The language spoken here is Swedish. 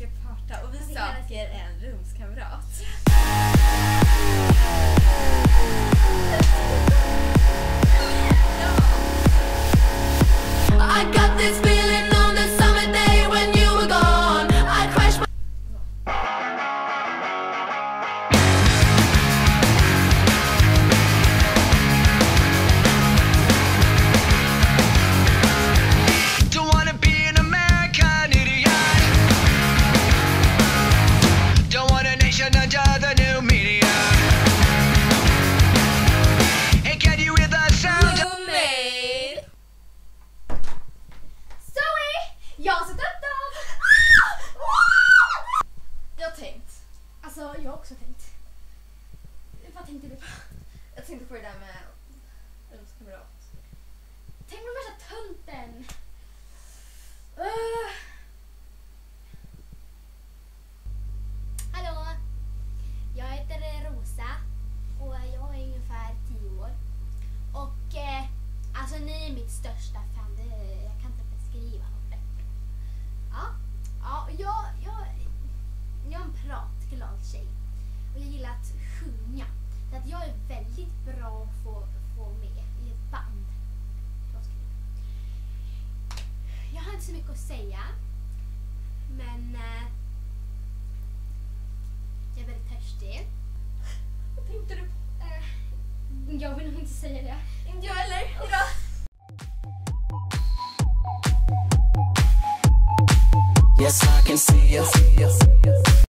ska parta och vi söker en rumskamrat. I got this Jag har sett upp dem! Jag har tänkt. Alltså, jag har också tänkt. Vad tänkte du på? Jag tänkte på det där med rumskamrat. Tänk om den att sjunga. Så att jag är väldigt bra att få, få med i ett band. Jag har inte så mycket att säga. Men eh, jag är väldigt törstig. Vad tänkte du på? Eh, jag vill nog inte säga det. Inte jag heller. Hejdå! Yes, I can see you.